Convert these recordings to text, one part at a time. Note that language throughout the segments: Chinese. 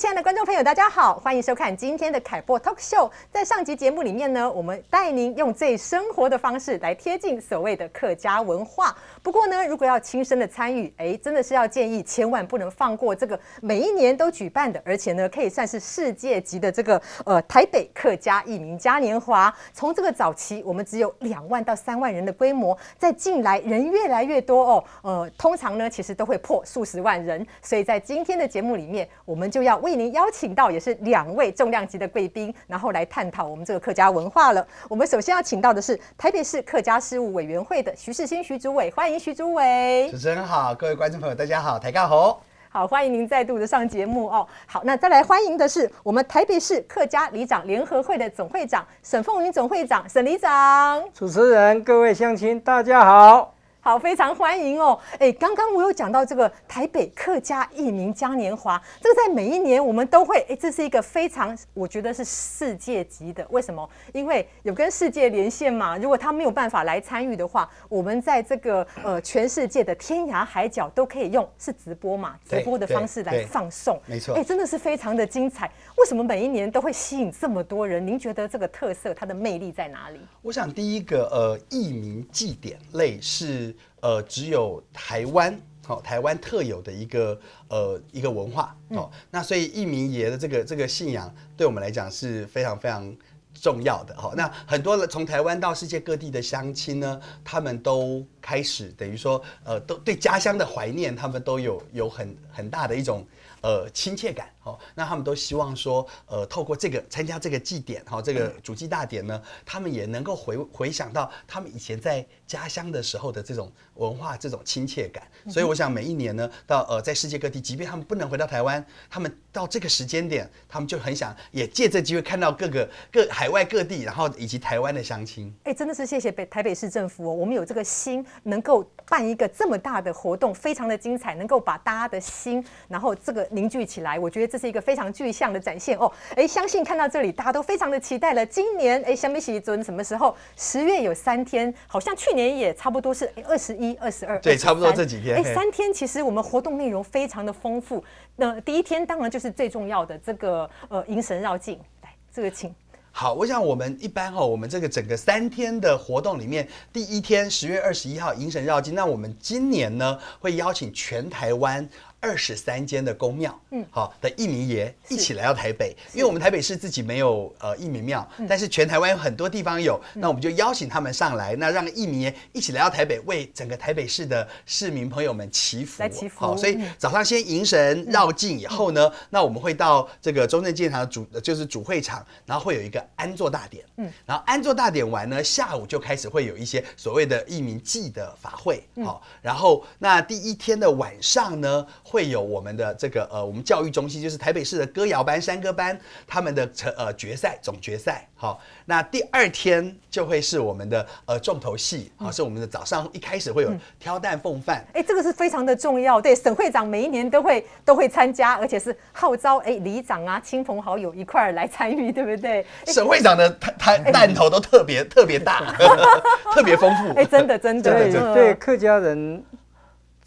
亲爱的观众朋友，大家好，欢迎收看今天的凯播 Talk Show。在上集节目里面呢，我们带您用最生活的方式来贴近所谓的客家文化。不过呢，如果要亲身的参与，哎，真的是要建议千万不能放过这个每一年都举办的，而且呢，可以算是世界级的这个呃台北客家移民嘉年华。从这个早期我们只有两万到三万人的规模，在近来人越来越多哦，呃，通常呢其实都会破数十万人。所以在今天的节目里面，我们就要为您邀请到也是两位重量级的贵宾，然后来探讨我们这个客家文化了。我们首先要请到的是台北市客家事务委员会的徐世新徐主委，欢迎徐主委。主持人好，各位观众朋友大家好，台家好。好，欢迎您再度的上节目哦。好，那再来欢迎的是我们台北市客家里长联合会的总会长沈凤云总会长，沈里长。主持人，各位乡亲，大家好。好，非常欢迎哦！哎，刚刚我有讲到这个台北客家艺名嘉年华，这个在每一年我们都会，哎，这是一个非常，我觉得是世界级的。为什么？因为有跟世界连线嘛。如果他没有办法来参与的话，我们在这个呃全世界的天涯海角都可以用是直播嘛，直播的方式来放送。没错，哎，真的是非常的精彩。为什么每一年都会吸引这么多人？您觉得这个特色它的魅力在哪里？我想第一个呃，艺名祭典类是。呃，只有台湾，好，台湾特有的一个呃一个文化，哦，那所以一民爷的这个这个信仰，对我们来讲是非常非常重要的，好，那很多的从台湾到世界各地的乡亲呢，他们都开始等于说，呃，都对家乡的怀念，他们都有有很很大的一种呃亲切感。好，那他们都希望说，呃，透过这个参加这个祭典，哈，这个主祭大典呢，他们也能够回回想到他们以前在家乡的时候的这种文化、这种亲切感。所以我想每一年呢，到呃，在世界各地，即便他们不能回到台湾，他们到这个时间点，他们就很想也借这机会看到各个 各海外各地，然后以及台湾的乡亲。哎，真的是谢谢北台北市政府哦，我们有这个心，能够办一个这么大的活动，非常的精彩，能够把大家的心，然后这个凝聚起来，我觉得。这是一个非常具象的展现哦，哎，相信看到这里，大家都非常的期待了。今年哎，香槟喜尊什么时候？十月有三天，好像去年也差不多是二十一、二十二，对，差不多这几天。哎，三天其实我们活动内容非常的丰富。那第一天当然就是最重要的这个呃迎神绕境，来，这个请。好，我想我们一般哈，我们这个整个三天的活动里面，第一天十月二十一号迎神绕境，那我们今年呢会邀请全台湾。二十三间的宫庙，嗯，好的义民爷一起来到台北，因为我们台北市自己没有呃义民庙，但是全台湾有很多地方有，那我们就邀请他们上来，那让义民爷一起来到台北，为整个台北市的市民朋友们祈福，来祈福。好，所以早上先迎神绕境以后呢，那我们会到这个中正纪念堂主就是主会场，然后会有一个安坐大典，嗯，然后安坐大典完呢，下午就开始会有一些所谓的义民祭的法会，好，然后那第一天的晚上呢。会有我们的这个呃，我们教育中心就是台北市的歌谣班、山歌班他们的成呃决赛总决赛。好，那第二天就会是我们的呃重头戏啊，是我们的早上一开始会有挑担奉饭。哎，这个是非常的重要。对，省会长每一年都会都会参加，而且是号召哎里长啊、亲朋好友一块儿来参与，对不对？省会长的他他担头都特别特别大，特别丰富。哎，真的真的对对客家人。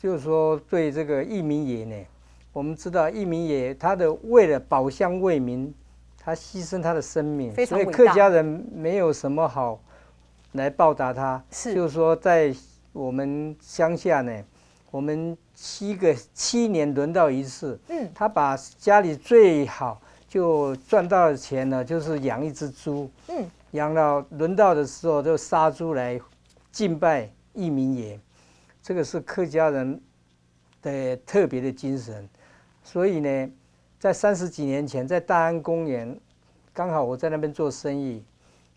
就是说，对这个义民爷呢，我们知道义民爷他的为了保乡为民，他牺牲他的生命，所以客家人没有什么好来报答他。是，就是说在我们乡下呢，我们七个七年轮到一次，嗯，他把家里最好就赚到的钱呢，就是养一只猪，嗯，养到轮到的时候就杀猪来敬拜义民爷。这个是客家人的特别的精神，所以呢，在三十几年前，在大安公园，刚好我在那边做生意，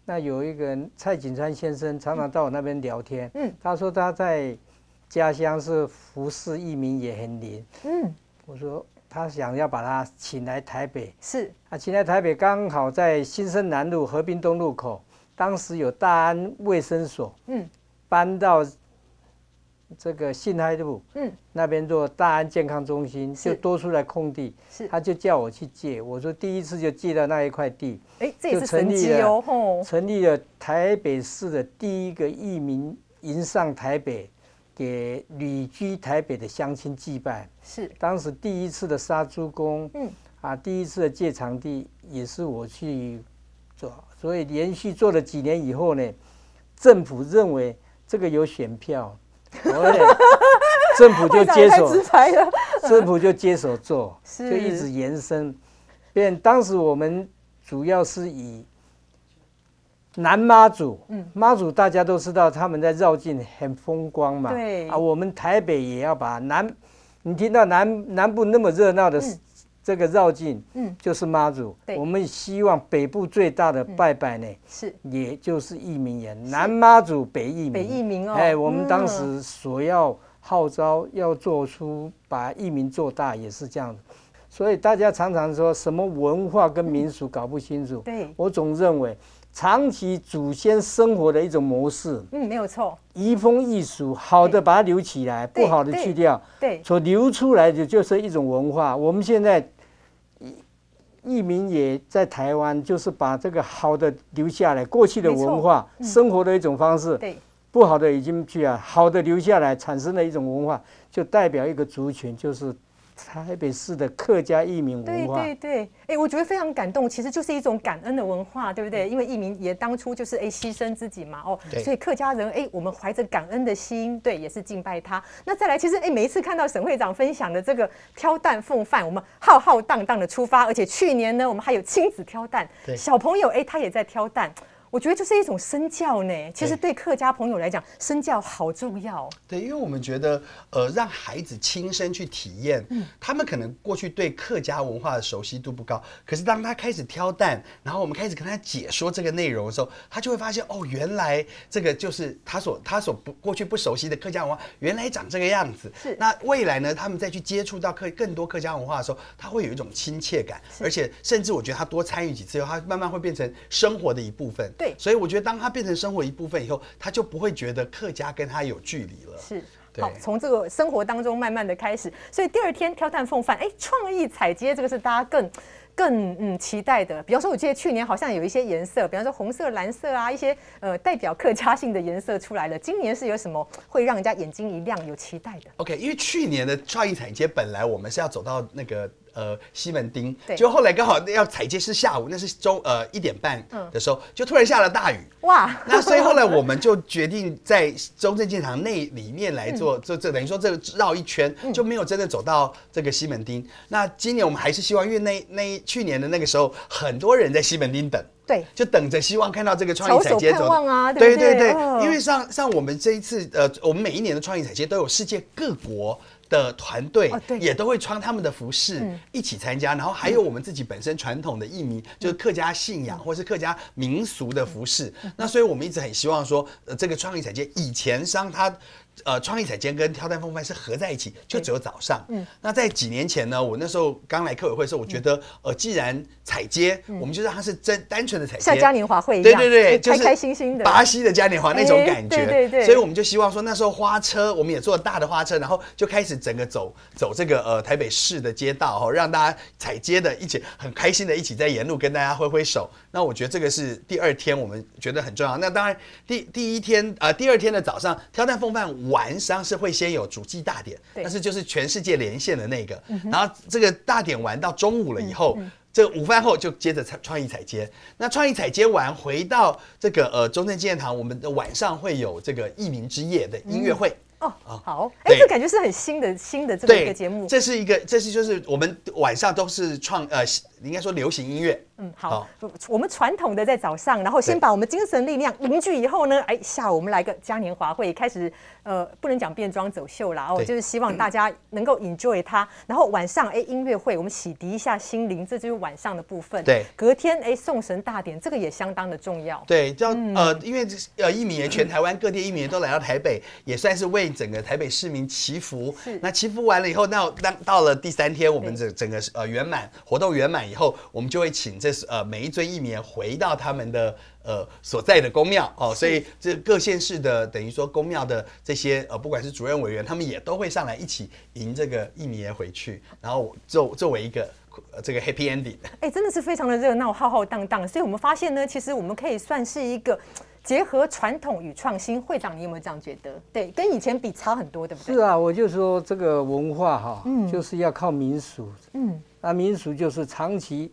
那有一个蔡景川先生常常到我那边聊天，嗯，他说他在家乡是服侍一民也很灵，嗯，我说他想要把他请来台北，是。啊，请来台北刚好在新生南路河滨东路口，当时有大安卫生所，嗯，搬到。这个信泰路，嗯，那边做大安健康中心，就多出来空地，是，他就叫我去借，我说第一次就借到那一块地，哎，这也是成绩哦，成立了台北市的第一个义民迎上台北，给旅居台北的乡亲祭拜，是，当时第一次的杀猪工，嗯，啊，第一次的借场地也是我去做，所以连续做了几年以后呢，政府认为这个有选票，政府就接手，政府就接手做，就一直延伸。变当时我们主要是以南妈祖，嗯，妈祖大家都知道他们在绕境很风光嘛，对。啊，我们台北也要把南，你听到南南部那么热闹的这个绕境，嗯，就是妈祖，我们希望北部最大的拜拜呢，是，也就是义民人，南妈祖北义民，北义民哦，哎，我们当时所要号召要做出把义民做大，也是这样子。所以大家常常说什么文化跟民俗搞不清楚。对，我总认为长期祖先生活的一种模式。嗯，没有错。移风易俗，好的把它留起来，不好的去掉。对，所流出来的就是一种文化。我们现在移民也在台湾，就是把这个好的留下来，过去的文化生活的一种方式。对，不好的已经去啊，好的留下来，产生了一种文化，就代表一个族群，就是。台北市的客家移民文化，对对对，哎，我觉得非常感动，其实就是一种感恩的文化，对不对？因为移民也当初就是哎牺牲自己嘛，哦，所以客家人哎，我们怀着感恩的心，对，也是敬拜他。那再来，其实哎，每一次看到沈会长分享的这个挑担奉饭，我们浩浩荡荡的出发，而且去年呢，我们还有亲子挑担，小朋友哎，他也在挑担。我觉得这是一种身教呢。其实对客家朋友来讲，身教好重要。对，因为我们觉得，呃，让孩子亲身去体验，嗯，他们可能过去对客家文化的熟悉度不高，可是当他开始挑担，然后我们开始跟他解说这个内容的时候，他就会发现，哦，原来这个就是他所他所不过去不熟悉的客家文化，原来长这个样子。是。那未来呢，他们再去接触到客更多客家文化的时候，他会有一种亲切感，而且甚至我觉得他多参与几次后，他慢慢会变成生活的一部分。对，所以我觉得当他变成生活一部分以后，他就不会觉得客家跟他有距离了。是，好，从这个生活当中慢慢的开始。所以第二天挑担奉饭，哎，创意彩街这个是大家更更嗯期待的。比方说，我记得去年好像有一些颜色，比方说红色、蓝色啊，一些呃代表客家性的颜色出来了。今年是有什么会让人家眼睛一亮、有期待的？OK，因为去年的创意彩街本来我们是要走到那个。呃，西门町，就后来刚好要采街是下午，那是周呃一点半的时候，就突然下了大雨，哇！那所以后来我们就决定在中正纪念堂内里面来做，这这等于说这个绕一圈就没有真的走到这个西门町。那今年我们还是希望，因为那那去年的那个时候，很多人在西门町等，对，就等着希望看到这个创意彩街走啊，对对对，因为像像我们这一次呃，我们每一年的创意彩街都有世界各国。的团队也都会穿他们的服饰一起参加，然后还有我们自己本身传统的艺名，就是客家信仰或是客家民俗的服饰。那所以我们一直很希望说，呃，这个创意产业以前商它。呃，创意彩间跟挑担风帆是合在一起，就只有早上。嗯，那在几年前呢，我那时候刚来客委会的时候，我觉得，呃，既然彩街，我们就让它是真单纯的彩街，像嘉年华会一样，对对对，开开心心的巴西的嘉年华那种感觉。对对对。所以我们就希望说，那时候花车，我们也做了大的花车，然后就开始整个走走这个呃台北市的街道哈，让大家彩街的一起很开心的一起在沿路跟大家挥挥手。那我觉得这个是第二天我们觉得很重要。那当然第第一天呃第二天的早上挑担风帆晚上是会。先有主祭大典，但是就是全世界连线的那个，然后这个大典完到中午了以后，这个午饭后就接着创创意彩街。那创意彩街完回到这个呃中正纪念堂，我们的晚上会有这个艺名之夜的音乐会。哦，好，哎，这感觉是很新的新的这么一个节目。这是一个，这是就是我们晚上都是创呃，应该说流行音乐。嗯，好，我们传统的在早上，然后先把我们精神力量凝聚以后呢，哎，下午我们来个嘉年华会，开始呃，不能讲变装走秀啦，哦，就是希望大家能够 enjoy 它。然后晚上哎，音乐会，我们洗涤一下心灵，这就是晚上的部分。对，隔天哎，送神大典，这个也相当的重要。对，叫呃，因为呃，一米全台湾各地一米都来到台北，也算是为整个台北市民祈福。是，那祈福完了以后，那当到了第三天，我们整整个呃圆满活动圆满以后，我们就会请这是呃每一尊。一年回到他们的呃所在的宫庙哦，所以这各县市的等于说宫庙的这些呃不管是主任委员，他们也都会上来一起迎这个一年回去，然后作作为一个这个 happy ending。哎，真的是非常的热闹，浩浩荡荡。所以我们发现呢，其实我们可以算是一个结合传统与创新。会长，你有没有这样觉得？对，跟以前比差很多，对不对？是啊，我就说这个文化哈，嗯，就是要靠民俗，嗯。那民俗就是长期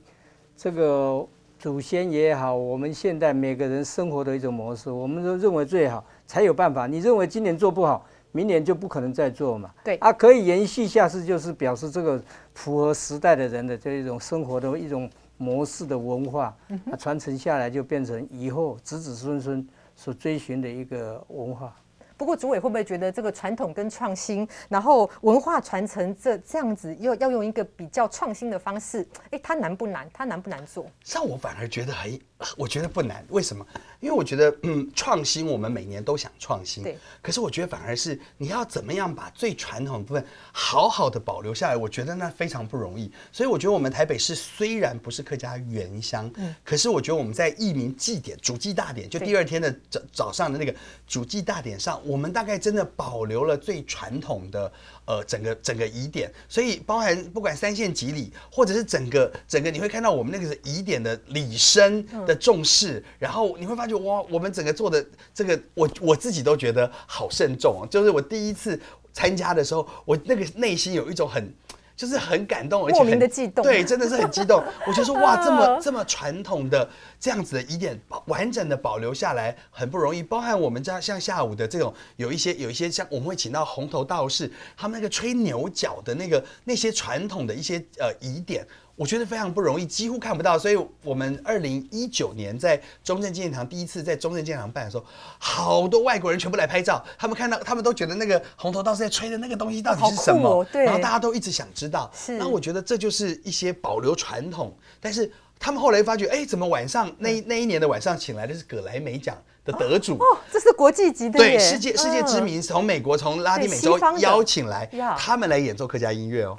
这个祖先也好，我们现代每个人生活的一种模式，我们都认为最好才有办法。你认为今年做不好，明年就不可能再做嘛？对啊，可以延续下去，就是表示这个符合时代的人的这一种生活的一种模式的文化，啊，传承下来就变成以后子子孙孙所追寻的一个文化。不过，主委会不会觉得这个传统跟创新，然后文化传承这这样子，又要用一个比较创新的方式？哎，它难不难？它难不难做？像我反而觉得很，我觉得不难。为什么？因为我觉得，嗯，创新我们每年都想创新，对。可是我觉得反而是你要怎么样把最传统的部分好好的保留下来，我觉得那非常不容易。所以我觉得我们台北市虽然不是客家原乡，嗯，可是我觉得我们在义民祭典、主祭大典，就第二天的早早上的那个主祭大典上，我们大概真的保留了最传统的呃整个整个疑点，所以包含不管三线几里，或者是整个整个你会看到我们那个疑点的理深的重视，然后你会发觉哇，我们整个做的这个，我我自己都觉得好慎重哦。就是我第一次参加的时候，我那个内心有一种很。就是很感动，而且莫名的激动，对，真的是很激动。我就说哇，这么这么传统的这样子的疑点，完整的保留下来很不容易。包含我们家像下午的这种，有一些有一些像我们会请到红头道士，他们那个吹牛角的那个那些传统的一些呃疑点。我觉得非常不容易，几乎看不到。所以，我们二零一九年在中正纪念堂第一次在中正纪念堂办的时候，好多外国人全部来拍照。他们看到，他们都觉得那个红头道士在吹的那个东西到底是什么？对。然后大家都一直想知道。是。然后我觉得这就是一些保留传统，但是他们后来发觉，哎，怎么晚上那那一年的晚上请来的是葛莱美奖？的得主哦，这是国际级的对世界世界知名，从美国从拉丁美洲邀请来，他们来演奏客家音乐哦。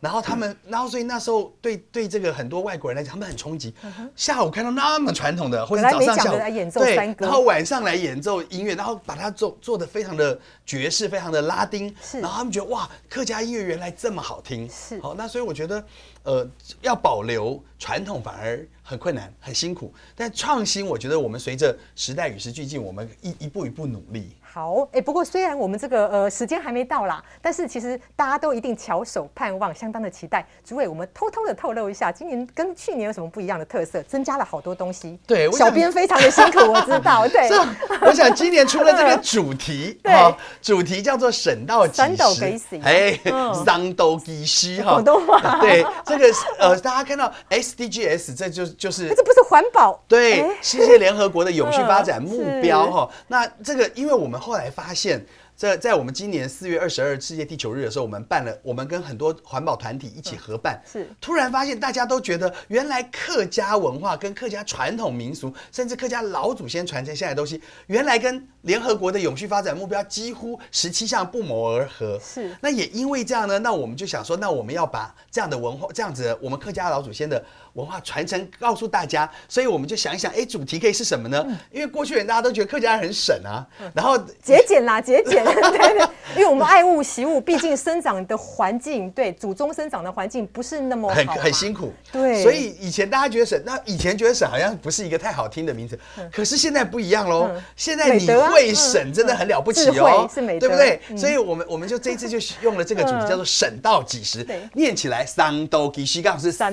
然后他们，然后所以那时候对对这个很多外国人来讲，他们很冲击。下午看到那么传统的，或者早上下午对，然后晚上来演奏音乐，然后把它做做的非常的爵士，非常的拉丁。是然后他们觉得哇，客家音乐原来这么好听。是好，那所以我觉得。呃，要保留传统反而很困难，很辛苦。但创新，我觉得我们随着时代与时俱进，我们一一步一步努力。好，哎，不过虽然我们这个呃时间还没到啦，但是其实大家都一定翘首盼望，相当的期待。主委，我们偷偷的透露一下，今年跟去年有什么不一样的特色？增加了好多东西。对，小编非常的辛苦，我知道。对，我想今年出了这个主题，对，主题叫做“省道几时”，哎，省到几时哈？广东话。对，这个呃，大家看到 SDGs，这就就是，这不是环保？对，世界联合国的永续发展目标哈。那这个，因为我们后来发现。在在我们今年四月二十二世界地球日的时候，我们办了，我们跟很多环保团体一起合办，是突然发现大家都觉得，原来客家文化跟客家传统民俗，甚至客家老祖先传承下来的东西，原来跟联合国的永续发展目标几乎十七项不谋而合。是那也因为这样呢，那我们就想说，那我们要把这样的文化，这样子我们客家老祖先的。文化传承告诉大家，所以我们就想一想，哎，主题可以是什么呢？因为过去人大家都觉得客家人很省啊，然后节俭啦，节俭，对对，因为我们爱物惜物，毕竟生长的环境，对，祖宗生长的环境不是那么很很辛苦，对，所以以前大家觉得省，那以前觉得省好像不是一个太好听的名字，可是现在不一样喽，现在你会省真的很了不起哦，是美对不对？所以我们我们就这一次就用了这个主题，叫做省到几时，念起来桑都几时，刚好是桑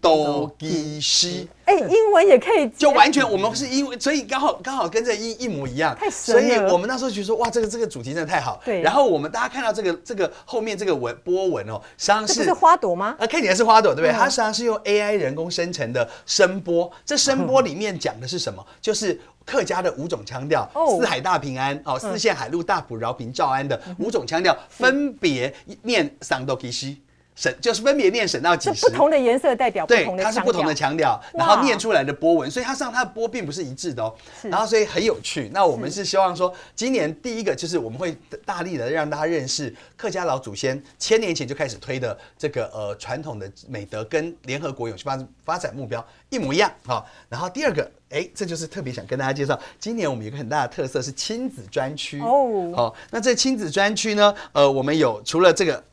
都。基西，哎，英文也可以，就完全我们是英文，所以刚好刚好跟这一一模一样，太所以我们那时候就说，哇，这个这个主题真的太好。对，然后我们大家看到这个这个后面这个文波纹哦，实际上是是花朵吗？啊，看起来是花朵，对不对？它实际上是用 AI 人工生成的声波，这声波里面讲的是什么？就是客家的五种腔调，四海大平安哦，四线海陆大埔饶平诏安的五种腔调，分别念桑多基西。省就是分别念省到几十，不同的颜色代表不同的它是不同的腔调，然后念出来的波纹，所以它上它的波并不是一致的哦。然后所以很有趣。那我们是希望说，今年第一个就是我们会大力的让大家认识客家老祖先千年前就开始推的这个呃传统的美德，跟联合国永续发发展目标一模一样哈。然后第二个，哎，这就是特别想跟大家介绍，今年我们有个很大的特色是亲子专区哦。好，那这亲子专区呢，呃，我们有除了这个。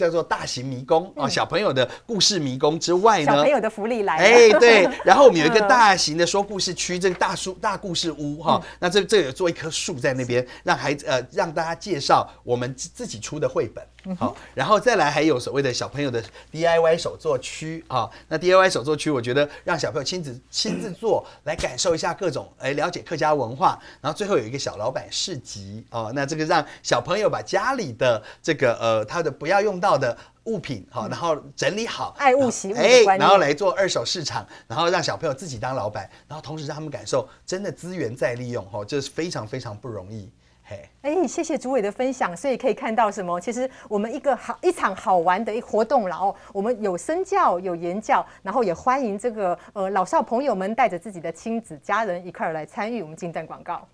叫做大型迷宫啊，小朋友的故事迷宫之外呢，小朋友的福利来了。哎，对，然后我们有一个大型的说故事区，这个大树大故事屋哈，那这这有做一棵树在那边，让孩子呃让大家介绍我们自自己出的绘本。好，然后再来还有所谓的小朋友的 DIY 手作区啊，那 DIY 手作区，我觉得让小朋友亲自亲自做，来感受一下各种，哎，了解客家文化。然后最后有一个小老板市集哦，那这个让小朋友把家里的这个呃他的不要用到的物品好，然后整理好，爱物惜物然后来做二手市场，然后让小朋友自己当老板，然后同时让他们感受真的资源再利用哈，这是非常非常不容易。嘿，哎，谢谢主委的分享，所以可以看到什么？其实我们一个好一场好玩的一活动了哦，我们有身教有言教，然后也欢迎这个呃老少朋友们带着自己的亲子家人一块儿来参与我们进站广告。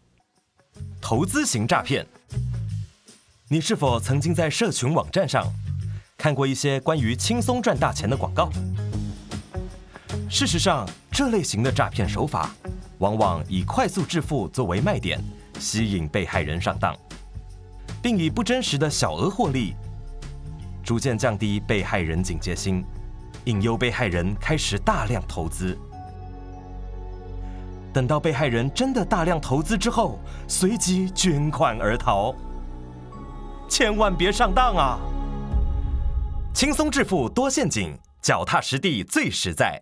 投资型诈骗，你是否曾经在社群网站上看过一些关于轻松赚大钱的广告？事实上，这类型的诈骗手法往往以快速致富作为卖点，吸引被害人上当，并以不真实的小额获利，逐渐降低被害人警戒心，引诱被害人开始大量投资。等到被害人真的大量投资之后，随即卷款而逃。千万别上当啊！轻松致富多陷阱，脚踏实地最实在。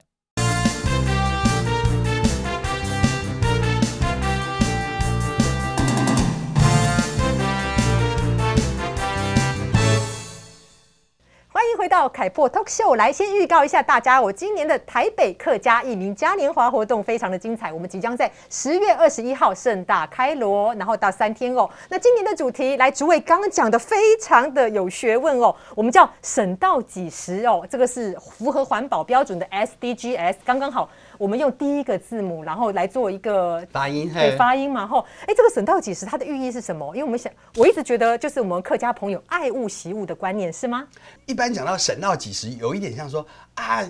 回到凯破 Talk 秀来先预告一下大家，我今年的台北客家艺名嘉年华活动非常的精彩，我们即将在十月二十一号盛大开锣，然后到三天哦。那今年的主题，来主委刚刚讲的非常的有学问哦，我们叫省到几时哦，这个是符合环保标准的 SDGs，刚刚好。我们用第一个字母，然后来做一个发音对发音嘛，吼，哎，这个省到几时，它的寓意是什么？因为我们想，我一直觉得就是我们客家朋友爱物惜物的观念是吗？一般讲到省到几时，有一点像说啊，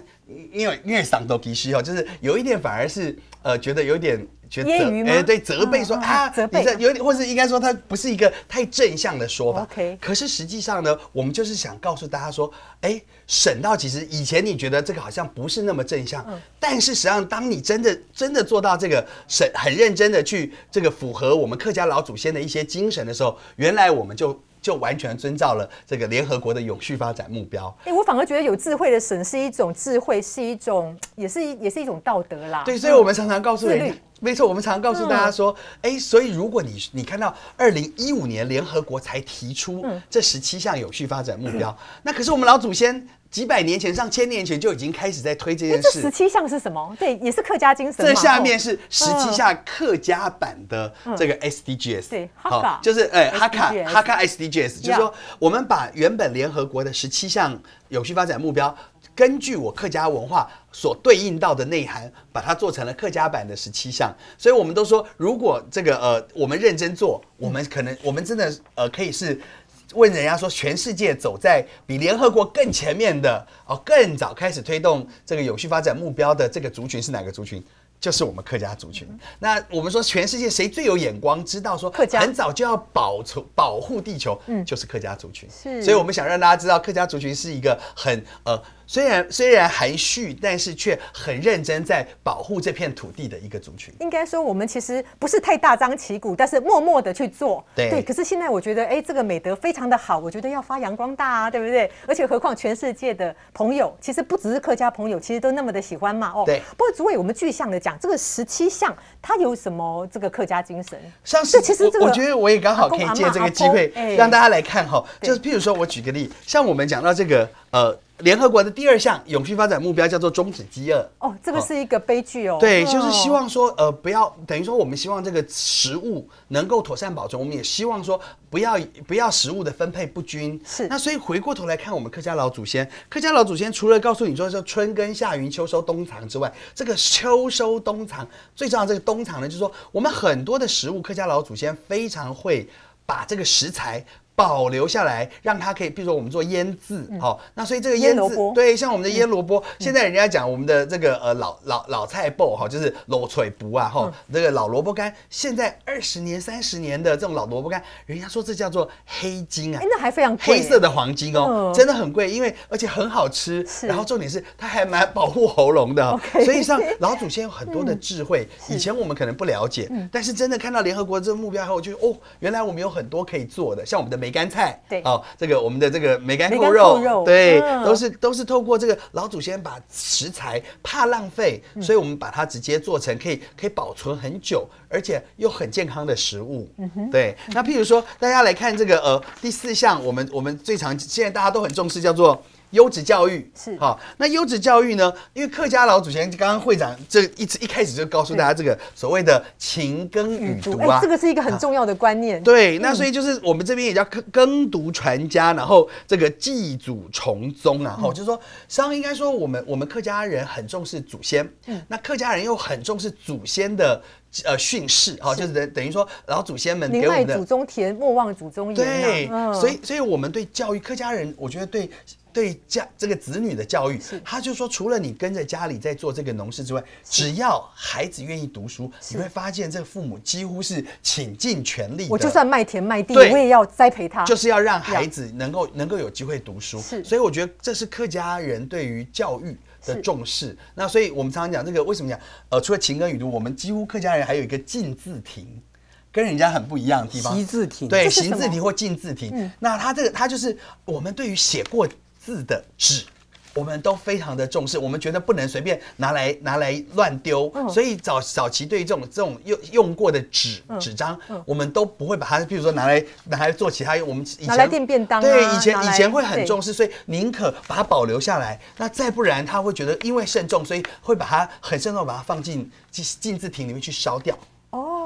因为因为赏都其实哦，就是有一点反而是呃，觉得有点觉得哎对，责备说啊，责备有点，或是应该说它不是一个太正向的说法。OK 可是实际上呢，我们就是想告诉大家说，哎，省到其实以前你觉得这个好像不是那么正向，嗯但是实际上当你真的真的做到这个省很认真的去这个符合我们客家老祖先的一些精神的时候，原来我们就。就完全遵照了这个联合国的永续发展目标，哎、我反而觉得有智慧的省是一种智慧，是一种，也是也是一种道德啦。对，所以我们常常告诉人没错，我们常常告诉大家说，哎、所以如果你你看到二零一五年联合国才提出这十七项有序发展目标，那可是我们老祖先几百年前、上千年前就已经开始在推这件事。这十七项是什么？对，也是客家精神嘛。这下面是十七项客家版的这个 SDGs，、对好 Hakka 就是哎哈卡哈卡 SDGs，就是说我们把原本联合国的十七项有序发展目标，根据我客家文化所对应到的内涵，把它做成了客家版的十七项。所以我们都说，如果这个呃我们认真做，我们可能我们真的呃可以是。问人家说，全世界走在比联合国更前面的哦，更早开始推动这个有序发展目标的这个族群是哪个族群？就是我们客家族群。那我们说，全世界谁最有眼光，知道说客家很早就要保存保护地球，嗯就是客家族群。是所以我们想让大家知道，客家族群是一个很呃，虽然虽然含蓄，但是却很认真在保护这片土地的一个族群。应该说，我们其实不是太大张旗鼓，但是默默的去做。对可是现在我觉得，哎，这个美德非常的好，我觉得要发扬光大啊，对不对？而且何况全世界的朋友，其实不只是客家朋友，其实都那么的喜欢嘛。哦，对不过主委，我们具象的讲，这个十七项它有什么这个客家精神？像是这其实这个我我觉得我也刚好可以借这个机会让大家来看哈，对就是譬如说我举个例，像我们讲到这个呃。联合国的第二项永续发展目标叫做终止饥饿。哦，这个是一个悲剧哦。对，哦就是希望说，呃，不要等于说，我们希望这个食物能够妥善保存，我们也希望说，不要不要食物的分配不均。是那所以回过头来看，我们客家老祖先，客家老祖先除了告诉你说，说春耕夏耘秋收冬藏之外，这个秋收冬藏最重要的这个冬藏呢，就是说我们很多的食物，客家老祖先非常会把这个食材保留下来，让它可以，比如说我们做腌制，好，那所以这个腌制，对，像我们的腌萝卜，现在人家讲我们的这个呃老老老菜脯哈，就是老脆脯啊哈，这个老萝卜干，现在二十年、三十年的这种老萝卜干，人家说这叫做黑金啊哎，，那还非常贵。黑色的黄金哦，嗯。真的很贵，因为而且很好吃，然后重点是它还蛮保护喉咙的 所以像老祖先有很多的智慧，以前我们可能不了解，但是真的看到联合国这个目标后，就哦，原来我们有很多可以做的，像我们的梅干菜，对哦，这个我们的这个梅干扣肉，对，嗯都是都是透过这个老祖先把食材怕浪费，嗯所以我们把它直接做成可以可以保存很久，而且又很健康的食物。嗯对，那譬如说大家来看这个呃第四项，我们我们最常现在大家都很重视叫做。优质教育。是。好，那优质教育呢？因为客家老祖先刚刚会长这一直一开始就告诉大家这个所谓的勤耕与读啊，哎，这个是一个很重要的观念。对，那所以就是我们这边也叫耕耕读传家，然后这个祭祖重宗啊，哈、就是说，实际上应该说我们我们客家人很重视祖先，嗯。那客家人又很重视祖先的呃训示，哈、就是等等于说老祖先们宁给我们祖宗田，莫忘祖宗言啊。对，嗯。所以所以我们对教育客家人，我觉得对对家这个子女的教育，他就说，除了你跟着家里在做这个农事之外，只要孩子愿意读书，你会发现这个父母几乎是倾尽全力的。我就算卖田卖地，我也要栽培他。就是要让孩子能够能够有机会读书，是所以我觉得这是客家人对于教育的重视。那所以我们常常讲这个为什么讲呃，除了情歌与读，我们几乎客家人还有一个禁字亭，跟人家很不一样的地方。习字亭对，行字亭或禁字亭。那他这个他就是我们对于写过字的纸。我们都非常的重视，我们觉得不能随便拿来拿来乱丢，所以早早期对于这种这种用用过的纸纸张，我们都不会把它，譬如说拿来拿来做其他用，我们以前拿来垫便当啊对，以前以前会很重视，所以宁可把它保留下来，那再不然他会觉得因为慎重，所以会把它很慎重把它放进进进字亭里面去烧掉。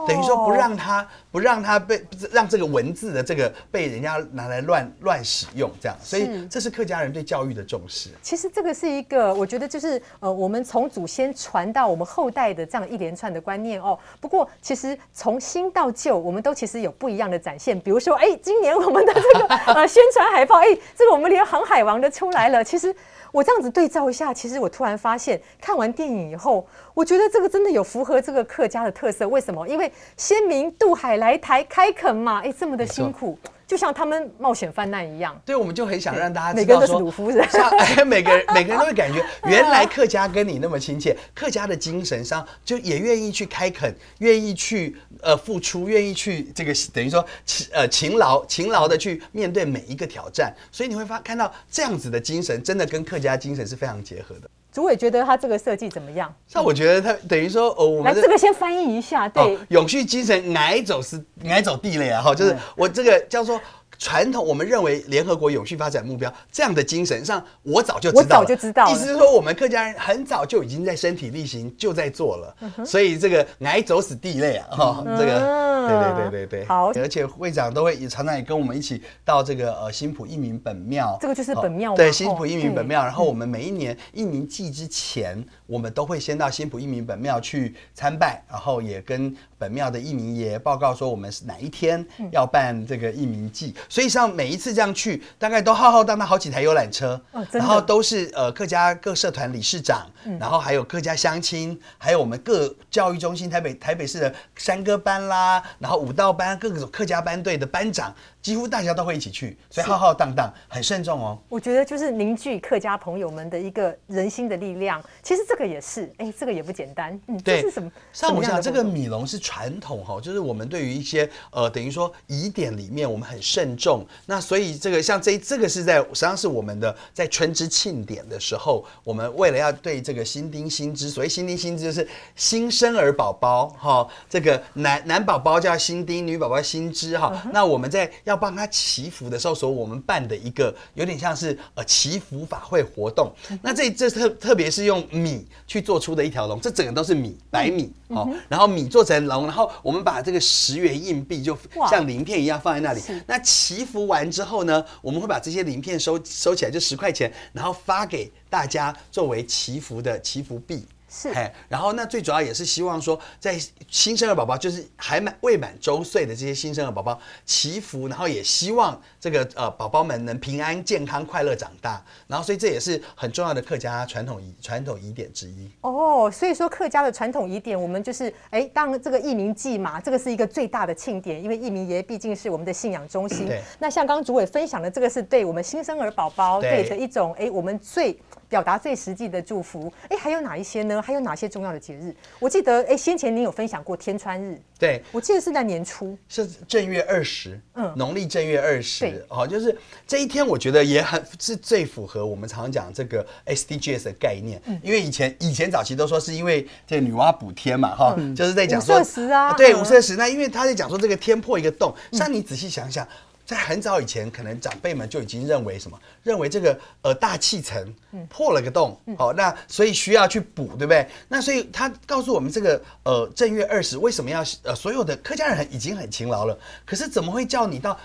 哦等于说不让它不让它被让这个文字的这个被人家拿来乱乱使用，这样，所以是这是客家人对教育的重视。其实这个是一个，我觉得就是呃，我们从祖先传到我们后代的这样一连串的观念哦。不过，其实从新到旧，我们都其实有不一样的展现。比如说，哎，今年我们的这个呃宣传海报，哎，这个我们连航海王都出来了。其实我这样子对照一下，其实我突然发现，看完电影以后，我觉得这个真的有符合这个客家的特色。为什么？因为先民渡海来台开垦嘛，哎，这么的辛苦，就像他们冒险犯难一样。对，我们就很想让大家每个人都是知道说，鲁夫人像 哎，每个人 每个人都会感觉，原来客家跟你那么亲切，客家的精神上就也愿意去开垦，愿意去呃付出，愿意去这个等于说勤呃勤劳勤劳的去面对每一个挑战，所以你会发看到这样子的精神，真的跟客家精神是非常结合的。主委觉得他这个设计怎么样？那我觉得他等于说，哦，我，们的这个先翻译一下，对，哦，永续精神，挨走是挨走地雷啊，哈，就是我这个叫做。传统我们认为联合国永续发展目标这样的精神上，我早就知道，我早就知道意思是说，我们客家人很早就已经在身体力行，就在做了。嗯所以这个挨走死地类啊，哈，这个嗯对对对对对。好而且会长都会也常常也跟我们一起到这个呃新浦义民本庙，这个就是哦本庙对新浦义民本对庙。然后我们每一年义民祭之前，我们都会先到新浦一民本庙去参拜，然后也跟本庙的一民爷报告说我们是哪一天嗯要办这个一民祭。所以像每一次这样去，大概都浩浩荡荡好几台游览车哦，然后都是呃客家各社团理事长，嗯然后还有客家乡亲，还有我们各教育中心台北台北市的山歌班啦，然后舞蹈班各种客家班队的班长，几乎大家都会一起去，所以浩浩荡荡，很慎重哦。我觉得就是凝聚客家朋友们的一个人心的力量。其实这个也是，哎，这个也不简单。嗯，这对，是什么？像我想，这个米龙是传统哈，就是我们对于一些呃，等于说疑点里面，我们很慎重。那所以这个像这这个是在实际上是我们的在春之庆典的时候，我们为了要对这个新丁新知，所谓新丁新知就是新生儿宝宝哈，这个男男宝宝叫新丁，女宝宝新知哈。那我们在要帮他祈福的时候，所以我们办的一个有点像是呃祈福法会活动。那这这特特别是用米去做出的一条龙，这整个都是米白米哦，然后米做成龙，然后我们把这个十元硬币就像鳞片一样放在那里。那祈福完之后呢，我们会把这些鳞片收收起来，就十块钱，然后发给大家作为祈福的祈福币。是嘿，然后那最主要也是希望说，在新生儿宝宝就是还满未满周岁的这些新生儿宝宝祈福，然后也希望这个呃宝宝们能平安、健康、快乐长大。然后所以这也是很重要的客家传统仪传统仪典之一。哦，所以说客家的传统仪典，我们就是哎，当这个义民祭嘛，这个是一个最大的庆典，因为义民爷毕竟是我们的信仰中心对。那像刚刚主委分享的，这个是对我们新生儿宝宝对对的一种哎，我们最表达最实际的祝福。哎，还有哪一些呢？还有哪些重要的节日？我记得哎，先前您有分享过天川日，对，我记得是在年初。是正月二十，嗯嗯，农历正月二对十，哦，就是这一天，我觉得也很是最符合我们常讲这个 SDGs 的概念，嗯因为以前以前早期都说是因为这女娲补天嘛，哈，就是在讲五说色石啊对，嗯五色石，那因为他在讲说这个天破一个洞，像你仔细想想。在很早以前，可能长辈们就已经认为什么？认为这个呃大气层破了个洞，好、那所以需要去补，对不对？那所以他告诉我们，这个呃正月二十为什么要呃所有的客家人已经很勤劳了，可是怎么会叫你到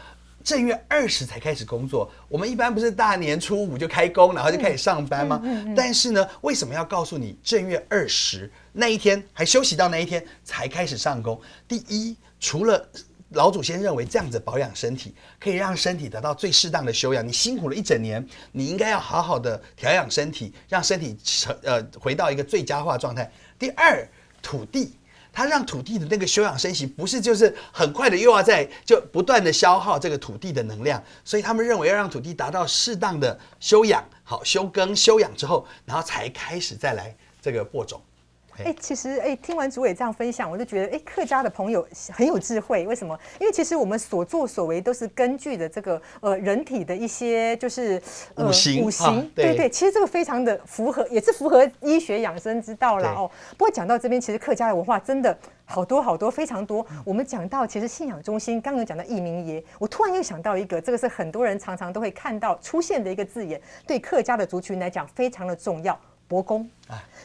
正月二十才开始工作？我们一般不是大年初五就开工，然后就开始上班吗？但是呢，为什么要告诉你正月二十那一天还休息到那一天才开始上工？第一，除了老祖先认为这样子保养身体，可以让身体得到最适当的休养。你辛苦了一整年，你应该要好好的调养身体，让身体成呃回到一个最佳化状态。第二，土地。它让土地的那个休养生息，不是就是很快的又要在就不断的消耗这个土地的能量，所以他们认为要让土地达到适当的休养，好休耕休养之后，然后才开始再来这个播种。哎、其实哎、听完主委这样分享，我就觉得哎、客家的朋友很有智慧。为什么？因为其实我们所作所为都是根据的这个呃人体的一些就是、呃、五行五行、啊对对对，其实这个非常的符合，也是符合医学养生之道啦哦。不过讲到这边，其实客家的文化真的好多好多，非常多。我们讲到其实信仰中心，刚刚有讲到义民爷，我突然又想到一个，这个是很多人常常都会看到出现的一个字眼，对客家的族群来讲非常的重要。伯公，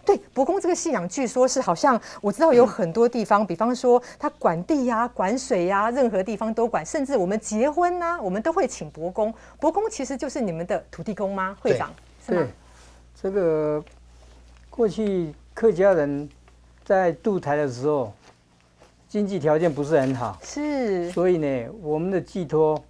对伯公这个信仰，据说是好像我知道有很多地方，比方说他管地呀、管水呀、任何地方都管，甚至我们结婚呐、我们都会请伯公。伯公其实就是你们的土地公吗？会长是吗对？，这个过去客家人在渡台的时候，经济条件不是很好，是所以呢，我们的寄托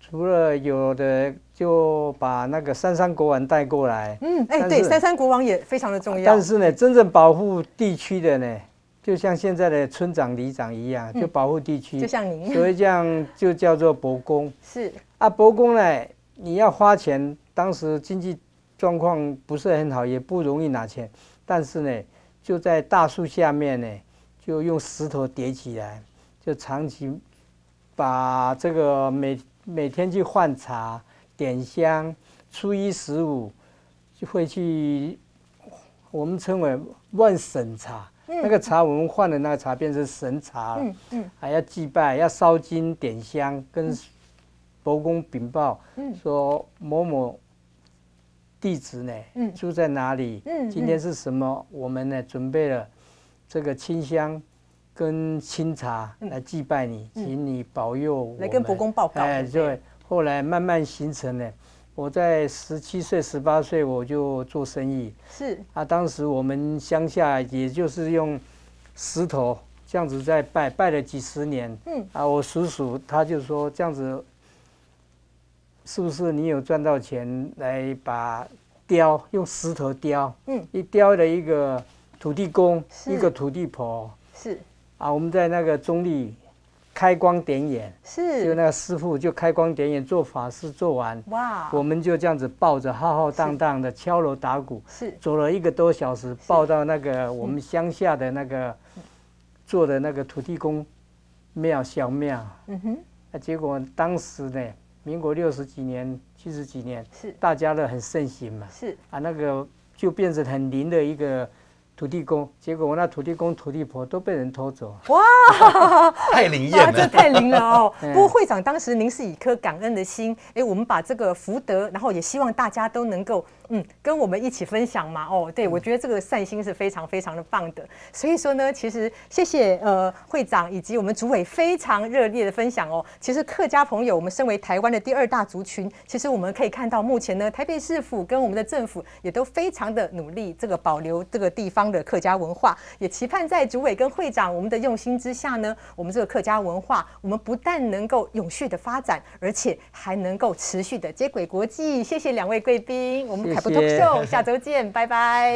除了有的就把那个三山国王带过来，嗯，哎、对，三山国王也非常的重要。但是呢，真正保护地区的呢，就像现在的村长、里长一样，就保护地区，嗯就像您所以这样就叫做伯公。是。啊，伯公呢，你要花钱，当时经济状况不是很好，也不容易拿钱，但是呢，就在大树下面呢，就用石头叠起来，就长期把这个每每天去换茶、点香，初一十五就会去，我们称为万神茶。那个茶，我们换的那个茶变成神茶了。嗯嗯。还要祭拜，要烧金点香，跟伯公禀报，嗯。说某某地址呢，嗯。住在哪里，嗯今天是什么，我们呢准备了这个清香跟清茶来祭拜你，请你保佑我们。嗯来跟伯公报告哎，对，后来慢慢形成呢。我在十七岁、十八岁我就做生意，是。啊，当时我们乡下也就是用石头这样子在拜，拜了几十年。嗯。啊，我叔叔他就说这样子，是不是你有赚到钱来把雕用石头雕，嗯。一雕了一个土地公，一个土地婆。是。啊，我们在那个中立开光点眼，是。就那个师傅就开光点眼做法事做完，哇，我们就这样子抱着浩浩荡荡的敲锣打鼓。是。走了一个多小时，抱到那个我们乡下的那个做的那个土地公庙小庙，嗯哼。啊，结果当时呢，民国六十几年、七十几年，是。大家都很盛行嘛，是。啊，那个就变成很灵的一个土地公，结果我那土地公、土地婆都被人偷走，哇 太灵哇，验了。这太灵了哦！嗯不过会长当时您是以一颗感恩的心，哎，我们把这个福德，然后也希望大家都能够嗯，跟我们一起分享嘛。哦，对，我觉得这个善心是非常非常的棒的。所以说呢，其实谢谢呃会长以及我们主委非常热烈的分享哦。其实客家朋友，我们身为台湾的第二大族群，其实我们可以看到目前呢，台北市府跟我们的政府也都非常的努力，这个保留这个地方的客家文化，也期盼在主委跟会长我们的用心之下呢，我们这个客家文化，我们不但能够永续的发展，而且还能够持续的接轨国际。谢谢两位贵宾，我们凯博脱秀，下周见，拜拜。